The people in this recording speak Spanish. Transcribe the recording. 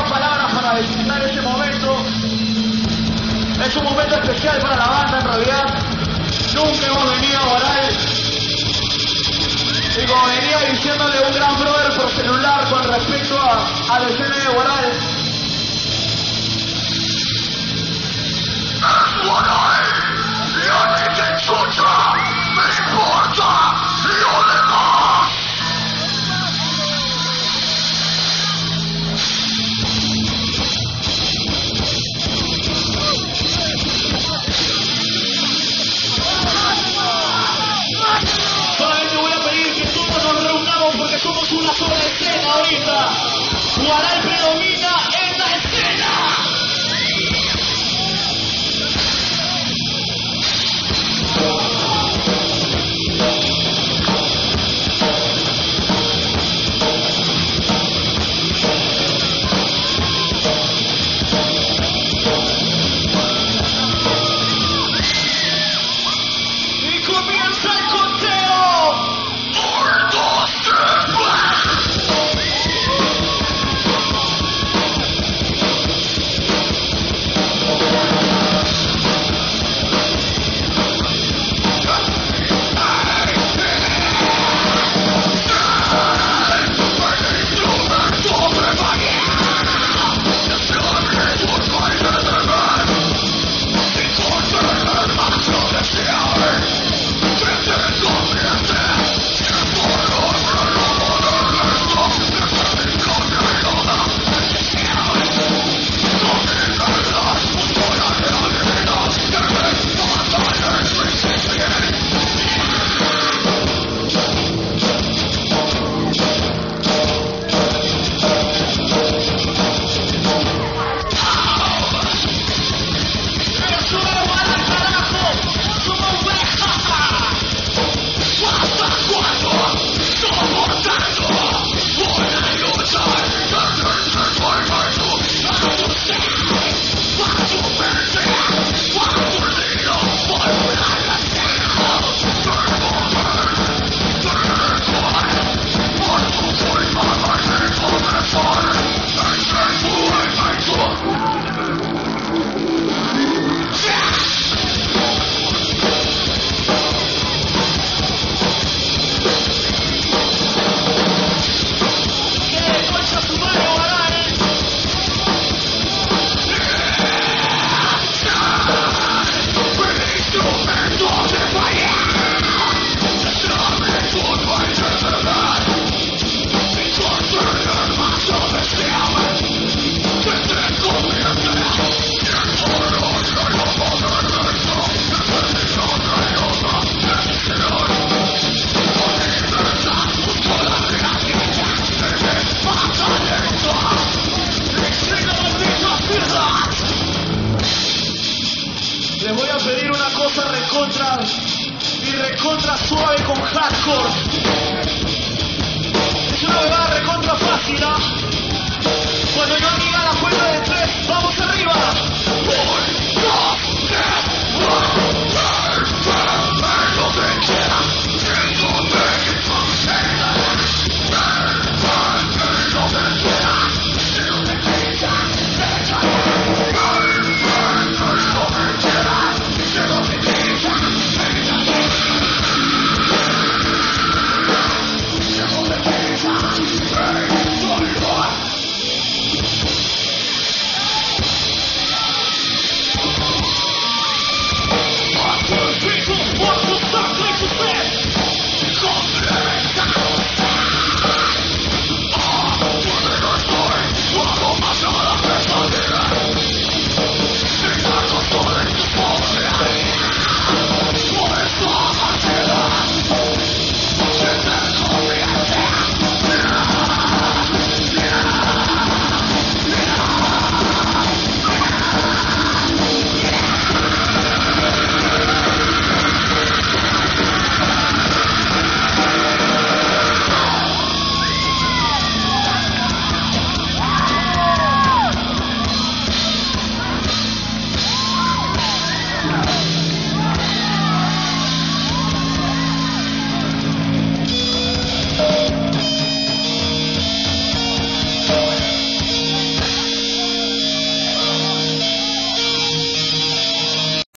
palabras para disfrutar ese momento. Es un momento especial para la banda en realidad. Nunca hemos venido a orar. Y como venía diciéndole un gran brother por celular con respecto a, a la escena de Boral, recontra suave con hardcore.